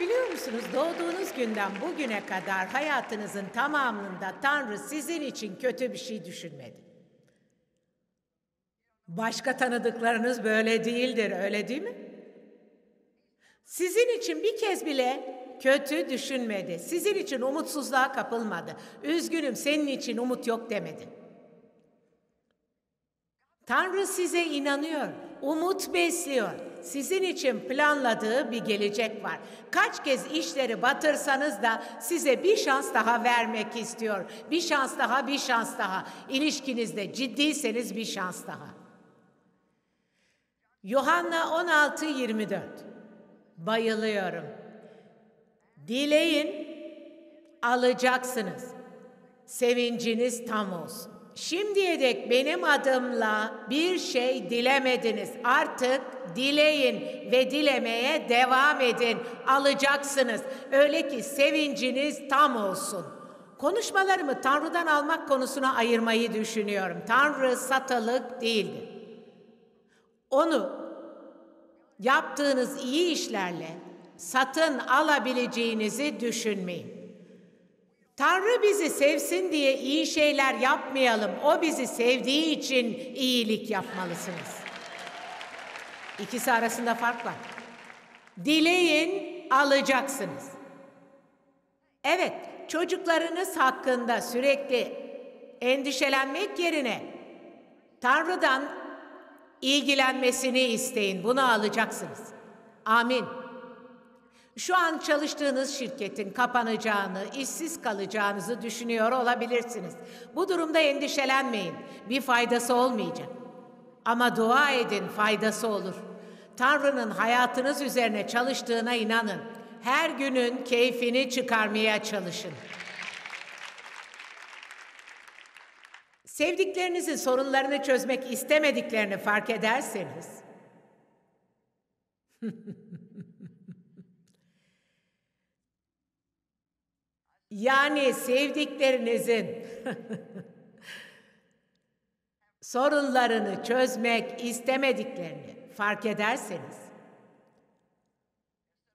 Biliyor musunuz doğduğunuz günden bugüne kadar hayatınızın tamamında Tanrı sizin için kötü bir şey düşünmedi. Başka tanıdıklarınız böyle değildir, öyle değil mi? Sizin için bir kez bile kötü düşünmedi. Sizin için umutsuzluğa kapılmadı. Üzgünüm senin için umut yok demedi. Tanrı size inanıyor, umut besliyor. Sizin için planladığı bir gelecek var. Kaç kez işleri batırsanız da size bir şans daha vermek istiyor. Bir şans daha, bir şans daha. İlişkinizde ciddiyseniz bir şans daha. Yuhanna 16:24 Bayılıyorum. Dileyin, alacaksınız. Sevinciniz tam olsun. Şimdiye dek benim adımla bir şey dilemediniz. Artık dileyin ve dilemeye devam edin. Alacaksınız. Öyle ki sevinciniz tam olsun. Konuşmalarımı Tanrı'dan almak konusuna ayırmayı düşünüyorum. Tanrı satılık değildir. Onu yaptığınız iyi işlerle satın alabileceğinizi düşünmeyin. Tanrı bizi sevsin diye iyi şeyler yapmayalım. O bizi sevdiği için iyilik yapmalısınız. İkisi arasında fark var. Dileyin, alacaksınız. Evet, çocuklarınız hakkında sürekli endişelenmek yerine Tanrı'dan ilgilenmesini isteyin. Bunu alacaksınız. Amin. Şu an çalıştığınız şirketin kapanacağını, işsiz kalacağınızı düşünüyor olabilirsiniz. Bu durumda endişelenmeyin. Bir faydası olmayacak. Ama dua edin, faydası olur. Tanrı'nın hayatınız üzerine çalıştığına inanın. Her günün keyfini çıkarmaya çalışın. Sevdiklerinizin sorunlarını çözmek istemediklerini fark ederseniz Yani sevdiklerinizin sorunlarını çözmek istemediklerini fark ederseniz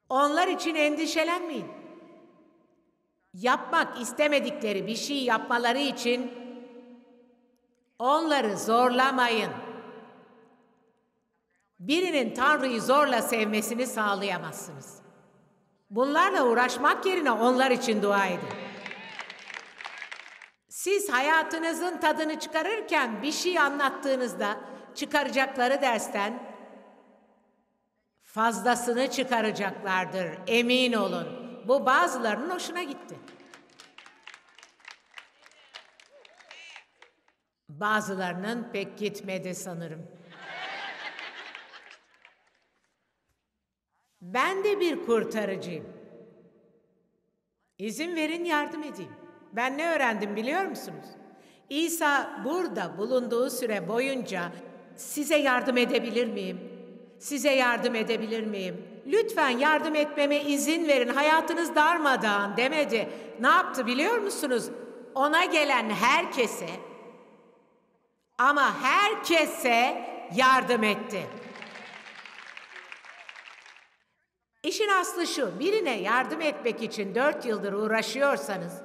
onlar için endişelenmeyin. Yapmak istemedikleri bir şey yapmaları için onları zorlamayın. Birinin Tanrı'yı zorla sevmesini sağlayamazsınız. Bunlarla uğraşmak yerine onlar için dua edin. Siz hayatınızın tadını çıkarırken bir şey anlattığınızda çıkaracakları dersten fazlasını çıkaracaklardır. Emin olun. Bu bazılarının hoşuna gitti. Bazılarının pek gitmedi sanırım. Ben de bir kurtarıcıyım. İzin verin yardım edeyim. Ben ne öğrendim biliyor musunuz? İsa burada bulunduğu süre boyunca size yardım edebilir miyim? Size yardım edebilir miyim? Lütfen yardım etmeme izin verin. Hayatınız darmadağın demedi. Ne yaptı biliyor musunuz? Ona gelen herkese ama herkese yardım etti. İşin aslı şu, birine yardım etmek için dört yıldır uğraşıyorsanız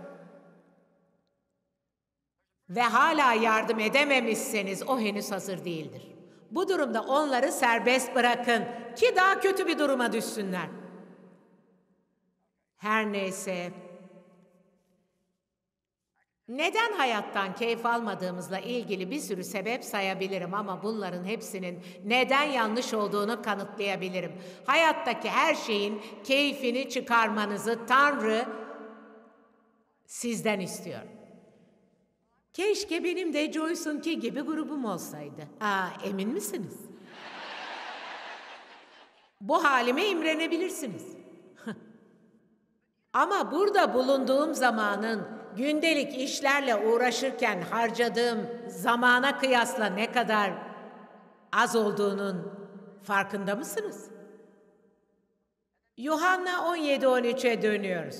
ve hala yardım edememişseniz o henüz hazır değildir. Bu durumda onları serbest bırakın ki daha kötü bir duruma düşsünler. Her neyse, neden hayattan keyif almadığımızla ilgili bir sürü sebep sayabilirim ama bunların hepsinin neden yanlış olduğunu kanıtlayabilirim. Hayattaki her şeyin keyfini çıkarmanızı Tanrı sizden istiyor. Keşke benim de Joyce'unki gibi grubum olsaydı. Aa, emin misiniz? Bu halime imrenebilirsiniz. Ama burada bulunduğum zamanın gündelik işlerle uğraşırken harcadığım zamana kıyasla ne kadar az olduğunun farkında mısınız? Yuhanna 17-13'e dönüyoruz.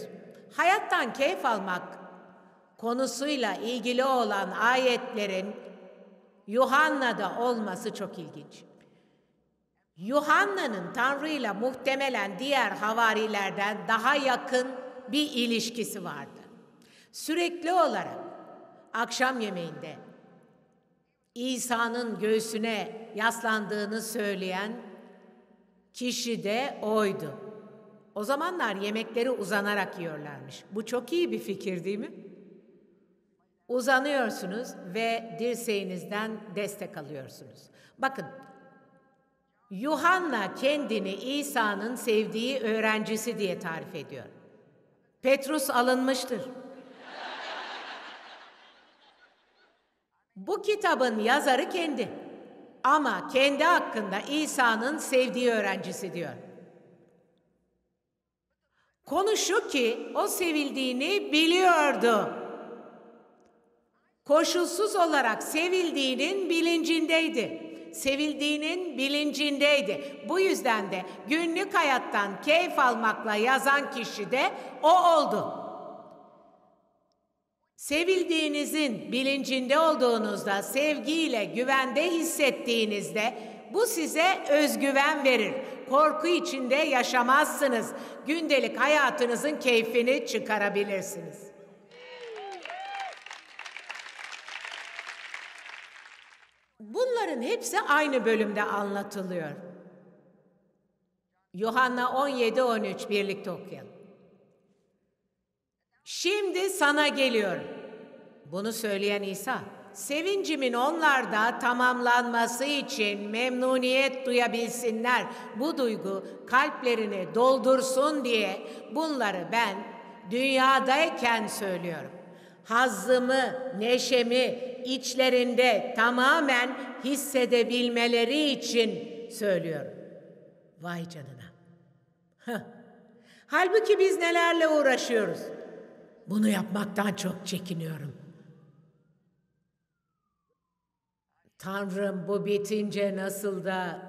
Hayattan keyif almak konusuyla ilgili olan ayetlerin Yuhanna'da olması çok ilginç. Yuhanna'nın Tanrı'yla muhtemelen diğer havarilerden daha yakın bir ilişkisi vardı. Sürekli olarak akşam yemeğinde İsa'nın göğsüne yaslandığını söyleyen kişi de oydu. O zamanlar yemekleri uzanarak yiyorlarmış. Bu çok iyi bir fikir değil mi? Uzanıyorsunuz ve dirseğinizden destek alıyorsunuz. Bakın, Yuhanna kendini İsa'nın sevdiği öğrencisi diye tarif ediyor. Petrus alınmıştır. Bu kitabın yazarı kendi. Ama kendi hakkında İsa'nın sevdiği öğrencisi diyor. Konu şu ki o sevildiğini biliyordu. Koşulsuz olarak sevildiğinin bilincindeydi. Sevildiğinin bilincindeydi. Bu yüzden de günlük hayattan keyif almakla yazan kişi de o oldu. Sevildiğinizin bilincinde olduğunuzda, sevgiyle, güvende hissettiğinizde bu size özgüven verir. Korku içinde yaşamazsınız. Gündelik hayatınızın keyfini çıkarabilirsiniz. Bunların hepsi aynı bölümde anlatılıyor. Yuhanna 17-13 birlikte okuyalım. Şimdi sana geliyorum. Bunu söyleyen İsa, sevincimin onlarda tamamlanması için memnuniyet duyabilsinler. Bu duygu kalplerini doldursun diye bunları ben dünyadayken söylüyorum. Hazzımı, neşemi içlerinde tamamen hissedebilmeleri için söylüyorum. Vay canına. Halbuki biz nelerle uğraşıyoruz? Bunu yapmaktan çok çekiniyorum. Tanrım bu bitince nasıl da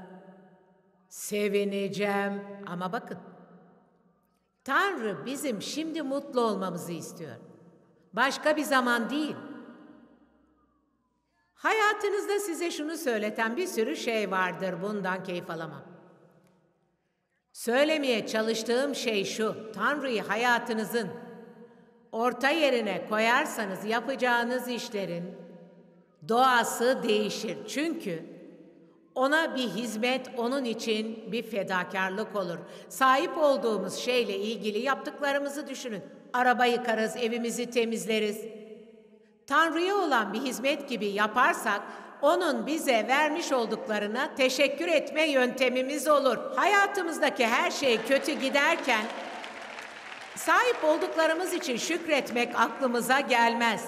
sevineceğim. Ama bakın, Tanrı bizim şimdi mutlu olmamızı istiyor. Başka bir zaman değil. Hayatınızda size şunu söyleten bir sürü şey vardır. Bundan keyif alamam. Söylemeye çalıştığım şey şu. Tanrı'yı hayatınızın orta yerine koyarsanız yapacağınız işlerin doğası değişir. Çünkü ona bir hizmet, onun için bir fedakarlık olur. Sahip olduğumuz şeyle ilgili yaptıklarımızı düşünün. Araba yıkarız, evimizi temizleriz. Tanrı'ya olan bir hizmet gibi yaparsak onun bize vermiş olduklarına teşekkür etme yöntemimiz olur. Hayatımızdaki her şey kötü giderken sahip olduklarımız için şükretmek aklımıza gelmez.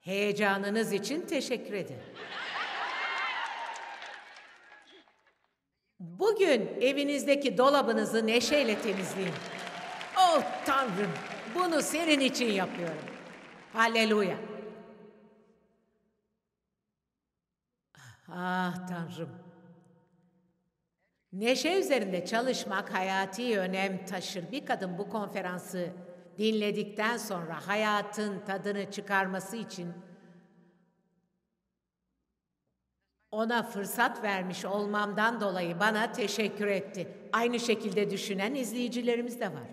Heyecanınız için teşekkür edin. Bugün evinizdeki dolabınızı neşeyle temizleyin. Oh Tanrım, bunu senin için yapıyorum. Halleluya. Ah Tanrım. Neşe üzerinde çalışmak hayati önem taşır. Bir kadın bu konferansı dinledikten sonra hayatın tadını çıkarması için ona fırsat vermiş olmamdan dolayı bana teşekkür etti. Aynı şekilde düşünen izleyicilerimiz de var.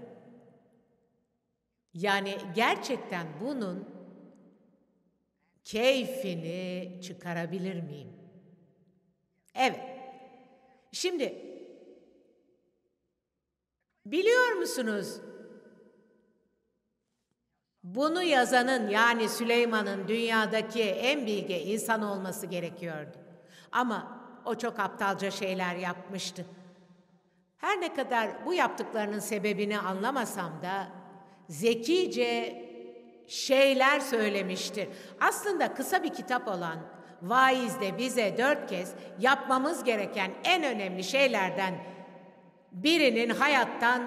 Yani gerçekten bunun keyfini çıkarabilir miyim? Evet. Şimdi biliyor musunuz? Bunu yazanın yani Süleyman'ın dünyadaki en bilge insan olması gerekiyordu. Ama o çok aptalca şeyler yapmıştı. Her ne kadar bu yaptıklarının sebebini anlamasam da zekice şeyler söylemiştir. Aslında kısa bir kitap olan Vaiz de bize dört kez yapmamız gereken en önemli şeylerden birinin hayattan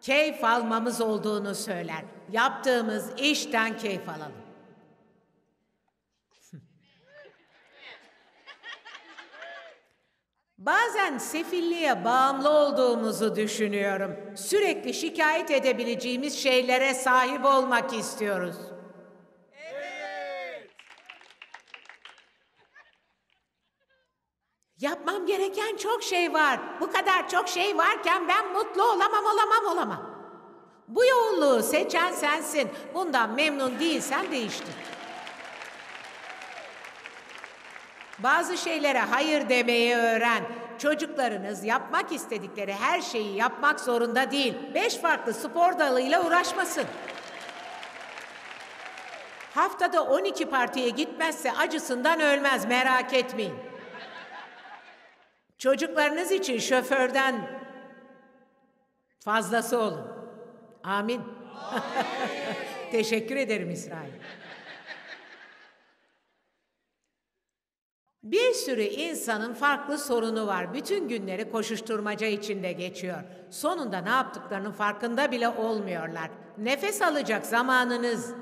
keyif almamız olduğunu söyler. Yaptığımız işten keyif alalım. Bazen sefilliğe bağımlı olduğumuzu düşünüyorum. Sürekli şikayet edebileceğimiz şeylere sahip olmak istiyoruz. Yapmam gereken çok şey var. Bu kadar çok şey varken ben mutlu olamam, olamam, olamam. Bu yolluğu seçen sensin. Bundan memnun değilsen değiştir. Bazı şeylere hayır demeyi öğren. Çocuklarınız yapmak istedikleri her şeyi yapmak zorunda değil. Beş farklı spor dalıyla uğraşmasın. Haftada 12 partiye gitmezse acısından ölmez merak etmeyin. Çocuklarınız için şoförden fazlası olun. Amin. Teşekkür ederim İsrail. Bir sürü insanın farklı sorunu var. Bütün günleri koşuşturmaca içinde geçiyor. Sonunda ne yaptıklarının farkında bile olmuyorlar. Nefes alacak zamanınız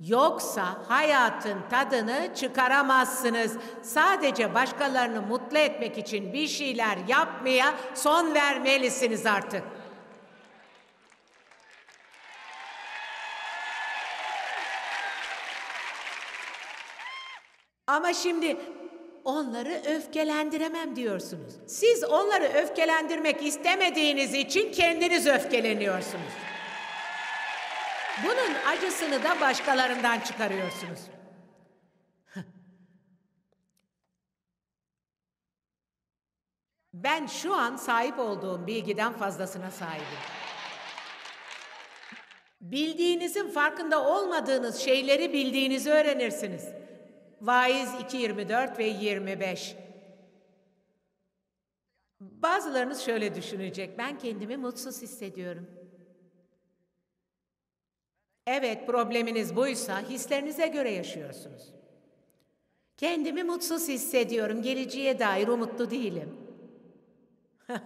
yoksa hayatın tadını çıkaramazsınız. Sadece başkalarını mutlu etmek için bir şeyler yapmaya son vermelisiniz artık. Ama şimdi onları öfkelendiremem diyorsunuz. Siz onları öfkelendirmek istemediğiniz için kendiniz öfkeleniyorsunuz. Bunun acısını da başkalarından çıkarıyorsunuz. Ben şu an sahip olduğum bilgiden fazlasına sahibim. Bildiğinizin farkında olmadığınız şeyleri bildiğinizi öğrenirsiniz. Vaiz 2.24 ve 25. Bazılarınız şöyle düşünecek. Ben kendimi mutsuz hissediyorum. Evet, probleminiz buysa hislerinize göre yaşıyorsunuz. Kendimi mutsuz hissediyorum. Geleceğe dair umutlu değilim.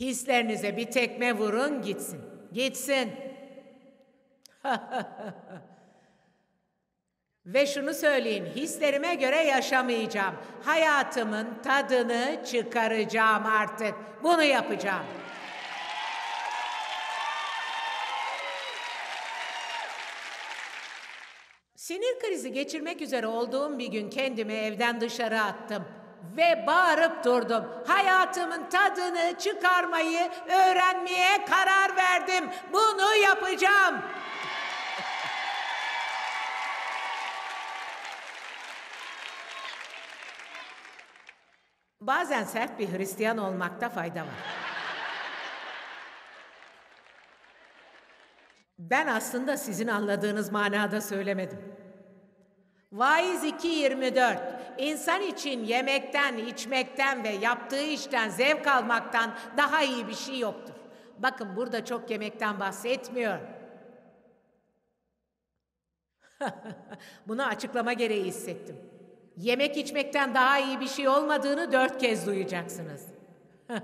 Hislerinize bir tekme vurun gitsin. Gitsin. Ve şunu söyleyin, hislerime göre yaşamayacağım. Hayatımın tadını çıkaracağım artık. Bunu yapacağım. Sinir krizi geçirmek üzere olduğum bir gün kendimi evden dışarı attım ve bağırıp durdum. Hayatımın tadını çıkarmayı öğrenmeye karar verdim. Bunu yapacağım. Bazen sert bir Hristiyan olmakta fayda var. Ben aslında sizin anladığınız manada söylemedim. Vaiz 2.24 İnsan için yemekten, içmekten ve yaptığı işten zevk almaktan daha iyi bir şey yoktur. Bakın burada çok yemekten bahsetmiyor. Bunu açıklama gereği hissettim. Yemek içmekten daha iyi bir şey olmadığını dört kez duyacaksınız.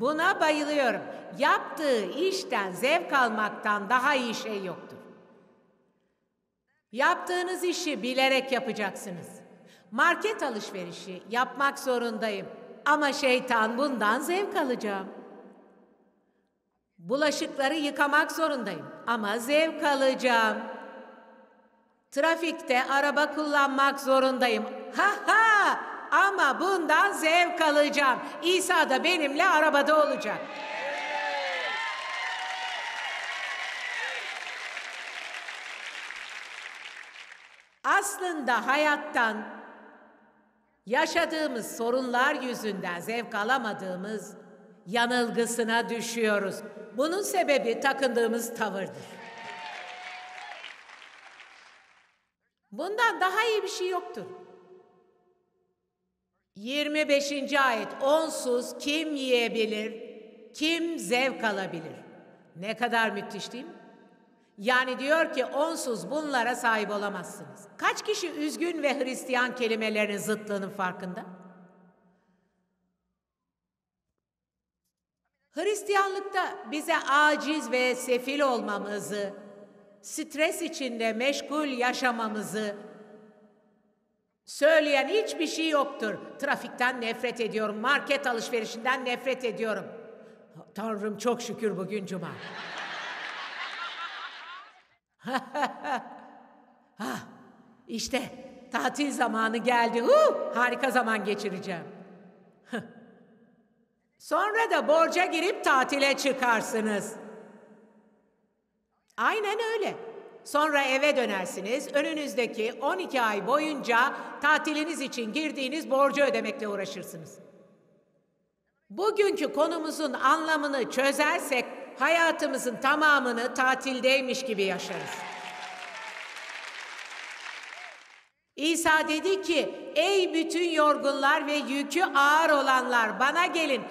Buna bayılıyorum. Yaptığı işten zevk almaktan daha iyi şey yoktur. Yaptığınız işi bilerek yapacaksınız. Market alışverişi yapmak zorundayım ama şeytan bundan zevk alacağım. Bulaşıkları yıkamak zorundayım ama zevk alacağım. Trafikte araba kullanmak zorundayım. Ha ha! Ama bundan zevk alacağım. İsa da benimle arabada olacak. Aslında hayattan yaşadığımız sorunlar yüzünden zevk alamadığımız yanılgısına düşüyoruz. Bunun sebebi takındığımız tavırdır. Bundan daha iyi bir şey yoktur. 25. ayet onsuz kim yiyebilir, kim zevk alabilir? Ne kadar müthiş değil mi? Yani diyor ki onsuz bunlara sahip olamazsınız. Kaç kişi üzgün ve Hristiyan kelimelerinin zıtlığının farkında? Hristiyanlıkta bize aciz ve sefil olmamızı, stres içinde meşgul yaşamamızı söyleyen hiçbir şey yoktur. Trafikten nefret ediyorum, market alışverişinden nefret ediyorum. Tanrım çok şükür bugün cuma. ha, işte Tatil zamanı geldi. Huh, harika zaman geçireceğim. Sonra da borca girip tatile çıkarsınız. Aynen öyle. Sonra eve dönersiniz. Önünüzdeki 12 ay boyunca tatiliniz için girdiğiniz borcu ödemekle uğraşırsınız. Bugünkü konumuzun anlamını çözersek hayatımızın tamamını tatildeymiş gibi yaşarız. İsa dedi ki, ey bütün yorgunlar ve yükü ağır olanlar bana gelin.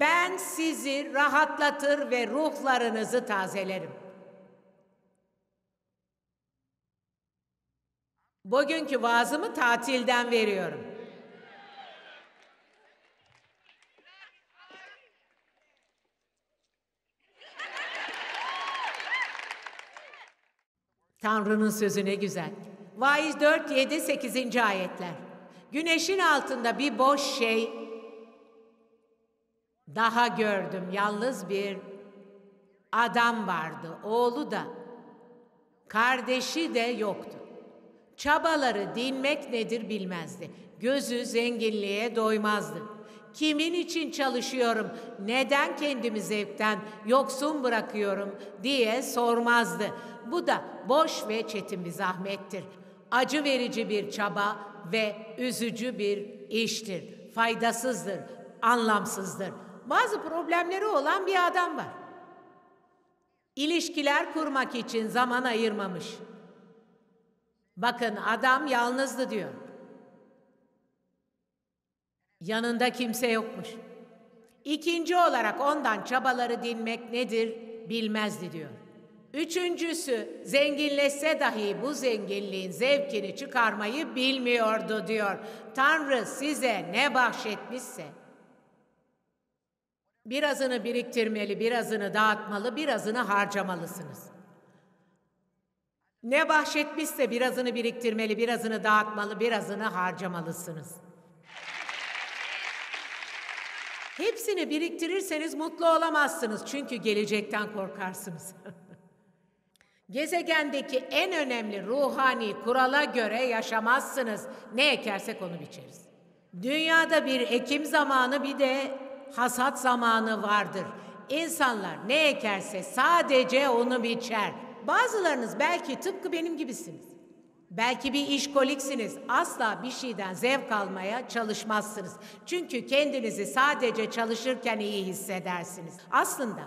Ben sizi rahatlatır ve ruhlarınızı tazelerim. Bugünkü vaazımı tatilden veriyorum. Tanrı'nın sözü ne güzel. Vaiz 4, 7, 8. ayetler. Güneşin altında bir boş şey daha gördüm. Yalnız bir adam vardı. Oğlu da, kardeşi de yoktu. Çabaları dinmek nedir bilmezdi. Gözü zenginliğe doymazdı. Kimin için çalışıyorum, neden kendimi zevkten yoksun bırakıyorum diye sormazdı. Bu da boş ve çetin bir zahmettir. Acı verici bir çaba ve üzücü bir iştir. Faydasızdır, anlamsızdır. Bazı problemleri olan bir adam var. İlişkiler kurmak için zaman ayırmamış. Bakın adam yalnızdı diyor. Yanında kimse yokmuş. İkinci olarak ondan çabaları dinmek nedir bilmezdi diyor. Üçüncüsü zenginleşse dahi bu zenginliğin zevkini çıkarmayı bilmiyordu diyor. Tanrı size ne bahşetmişse birazını biriktirmeli, birazını dağıtmalı, birazını harcamalısınız. Ne bahşetmişse birazını biriktirmeli, birazını dağıtmalı, birazını harcamalısınız. Hepsini biriktirirseniz mutlu olamazsınız çünkü gelecekten korkarsınız. Gezegendeki en önemli ruhani kurala göre yaşamazsınız. Ne ekersek onu biçeriz. Dünyada bir ekim zamanı bir de hasat zamanı vardır. İnsanlar ne ekerse sadece onu biçer. Bazılarınız belki tıpkı benim gibisiniz. Belki bir işkoliksiniz. Asla bir şeyden zevk almaya çalışmazsınız. Çünkü kendinizi sadece çalışırken iyi hissedersiniz. Aslında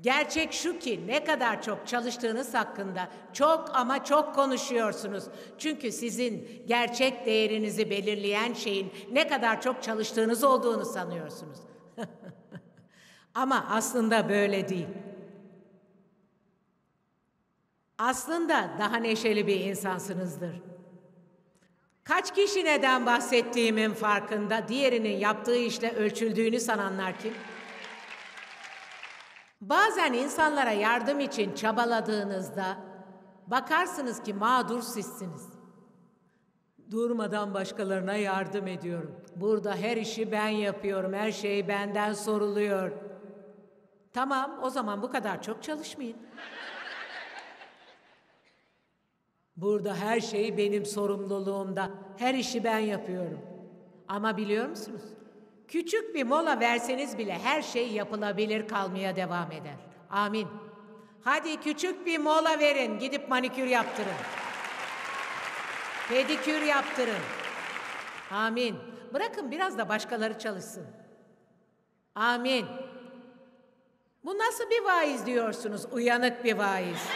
gerçek şu ki ne kadar çok çalıştığınız hakkında çok ama çok konuşuyorsunuz. Çünkü sizin gerçek değerinizi belirleyen şeyin ne kadar çok çalıştığınız olduğunu sanıyorsunuz. ama aslında böyle değil. Aslında daha neşeli bir insansınızdır. Kaç kişi neden bahsettiğimin farkında, diğerinin yaptığı işle ölçüldüğünü sananlar kim? Bazen insanlara yardım için çabaladığınızda bakarsınız ki mağdur sizsiniz. Durmadan başkalarına yardım ediyorum. Burada her işi ben yapıyorum, her şey benden soruluyor. Tamam, o zaman bu kadar çok çalışmayın. Burada her şey benim sorumluluğumda. Her işi ben yapıyorum. Ama biliyor musunuz? Küçük bir mola verseniz bile her şey yapılabilir kalmaya devam eder. Amin. Hadi küçük bir mola verin, gidip manikür yaptırın. Pedikür yaptırın. Amin. Bırakın biraz da başkaları çalışsın. Amin. Bu nasıl bir vaiz diyorsunuz? Uyanık bir vaiz.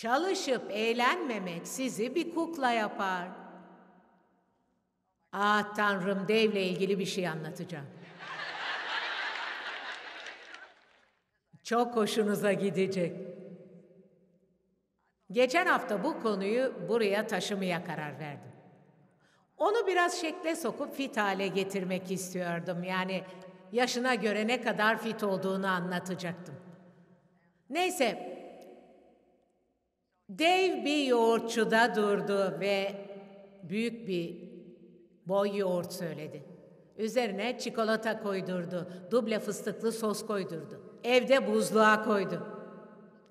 Çalışıp eğlenmemek sizi bir kukla yapar. Ah Tanrım devle ilgili bir şey anlatacağım. Çok hoşunuza gidecek. Geçen hafta bu konuyu buraya taşımaya karar verdim. Onu biraz şekle sokup fit hale getirmek istiyordum. Yani yaşına göre ne kadar fit olduğunu anlatacaktım. Neyse, Dev bir yoğurtçuda durdu ve büyük bir boy yoğurt söyledi. Üzerine çikolata koydurdu, duble fıstıklı sos koydurdu. Evde buzluğa koydu.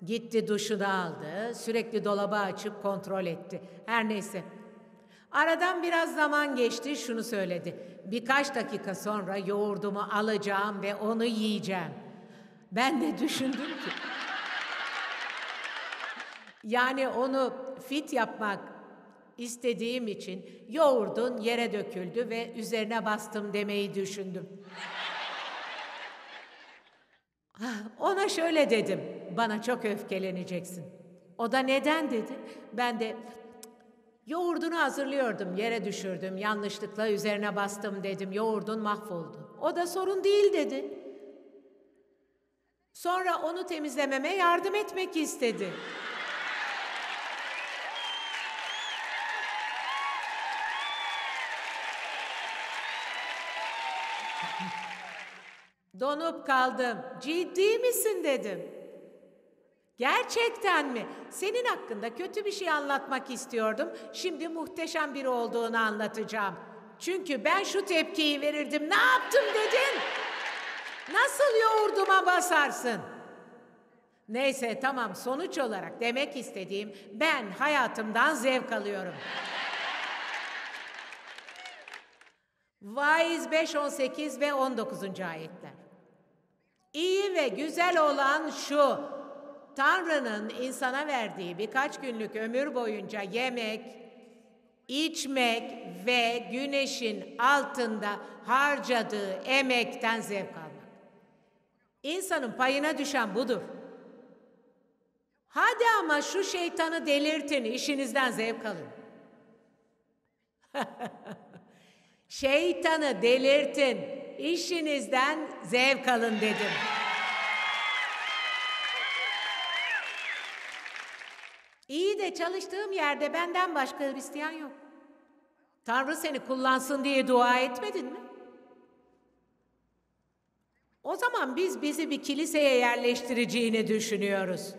Gitti duşunu aldı, sürekli dolabı açıp kontrol etti. Her neyse. Aradan biraz zaman geçti, şunu söyledi. Birkaç dakika sonra yoğurdumu alacağım ve onu yiyeceğim. Ben de düşündüm ki... Yani onu fit yapmak istediğim için yoğurdun yere döküldü ve üzerine bastım demeyi düşündüm. Ah, Ona şöyle dedim, bana çok öfkeleneceksin. O da neden dedi. Ben de "Cık, yoğurdunu hazırlıyordum, yere düşürdüm, yanlışlıkla üzerine bastım dedim, yoğurdun mahvoldu. O da sorun değil dedi. Sonra onu temizlememe yardım etmek istedi. Donup kaldım. Ciddi misin dedim. Gerçekten mi? Senin hakkında kötü bir şey anlatmak istiyordum. Şimdi muhteşem biri olduğunu anlatacağım. Çünkü ben şu tepkiyi verirdim. Ne yaptım dedin? Nasıl yoğurduma basarsın? Neyse tamam sonuç olarak demek istediğim ben hayatımdan zevk alıyorum. Vaiz 5, 18 ve 19. ayetler. İyi ve güzel olan şu, Tanrı'nın insana verdiği birkaç günlük ömür boyunca yemek, içmek ve güneşin altında harcadığı emekten zevk almak. İnsanın payına düşen budur. Hadi ama şu şeytanı delirtin, işinizden zevk alın. Şeytanı delirtin, işinizden zevk alın dedim. İyi de çalıştığım yerde benden başka Hristiyan yok. Tanrı seni kullansın diye dua etmedin mi? O zaman biz bizi bir kiliseye yerleştireceğini düşünüyoruz.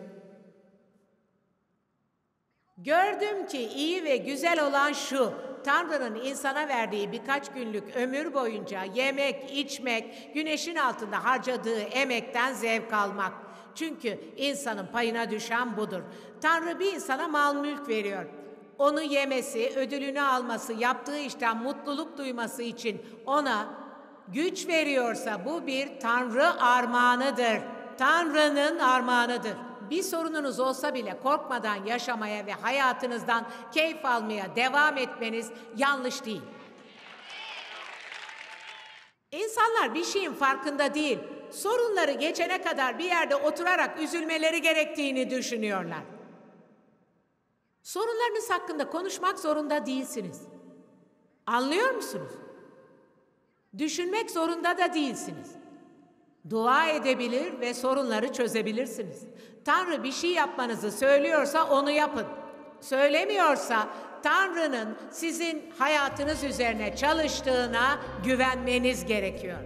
Gördüm ki iyi ve güzel olan şu, Tanrı'nın insana verdiği birkaç günlük ömür boyunca yemek, içmek, güneşin altında harcadığı emekten zevk almak. Çünkü insanın payına düşen budur. Tanrı bir insana mal mülk veriyor. Onu yemesi, ödülünü alması, yaptığı işten mutluluk duyması için ona güç veriyorsa bu bir Tanrı armağanıdır. Tanrı'nın armağanıdır. Bir sorununuz olsa bile korkmadan yaşamaya ve hayatınızdan keyif almaya devam etmeniz yanlış değil. İnsanlar bir şeyin farkında değil. Sorunları geçene kadar bir yerde oturarak üzülmeleri gerektiğini düşünüyorlar. Sorunlarınız hakkında konuşmak zorunda değilsiniz. Anlıyor musunuz? Düşünmek zorunda da değilsiniz. Dua edebilir ve sorunları çözebilirsiniz. Tanrı bir şey yapmanızı söylüyorsa onu yapın. Söylemiyorsa Tanrı'nın sizin hayatınız üzerine çalıştığına güvenmeniz gerekiyor.